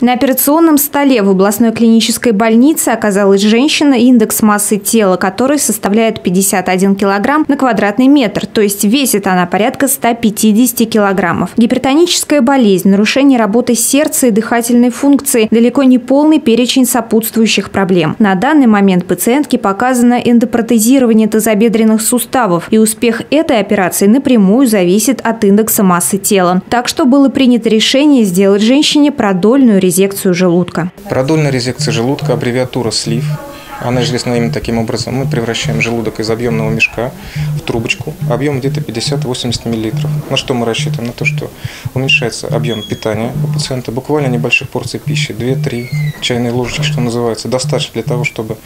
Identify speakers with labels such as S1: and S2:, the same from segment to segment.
S1: На операционном столе в областной клинической больнице оказалась женщина, индекс массы тела которой составляет 51 килограмм на квадратный метр, то есть весит она порядка 150 килограммов. Гипертоническая болезнь, нарушение работы сердца и дыхательной функции, далеко не полный перечень сопутствующих проблем. На данный момент пациентке показано эндопротезирование тазобедренных суставов, и успех этой операции напрямую зависит от индекса массы тела. Так что было принято решение сделать женщине продольную резекцию желудка.
S2: Продольная резекция желудка, аббревиатура СЛИВ, она известна именно таким образом. Мы превращаем желудок из объемного мешка в трубочку. Объем где-то 50-80 мл. На что мы рассчитываем? На то, что уменьшается объем питания у пациента. Буквально небольших порций пищи, 2-3 чайные ложечки, что называется, достаточно для того, чтобы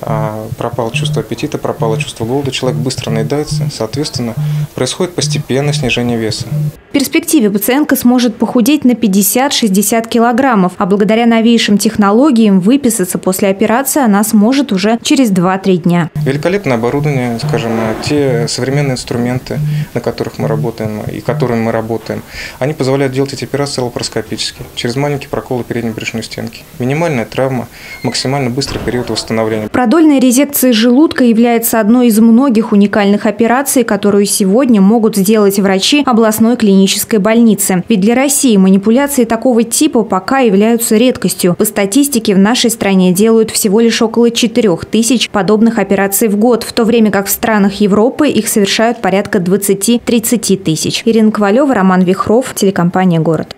S2: а, пропало чувство аппетита, пропало чувство голода. Человек быстро наедается, соответственно, происходит постепенное снижение веса.
S1: В перспективе пациентка сможет похудеть на 50-60 килограммов, а благодаря новейшим технологиям выписаться после операции она сможет уже через 2-3 дня.
S2: Великолепное оборудование, скажем, те современные инструменты, на которых мы работаем и которыми мы работаем, они позволяют делать эти операции лапароскопически, через маленькие проколы передней брюшной стенки. Минимальная травма, максимально быстрый период восстановления.
S1: Продольная резекция желудка является одной из многих уникальных операций, которую сегодня могут сделать врачи областной клинической больницы. Ведь для России манипуляции такого типа пока являются редкостью. По статистике в нашей стране делают всего лишь около 4 тысяч подобных операций в год, в то время как в странах Европы их совершают порядка 20-30 тысяч. Ирина Ковалева, Роман Вихров, телекомпания «Город».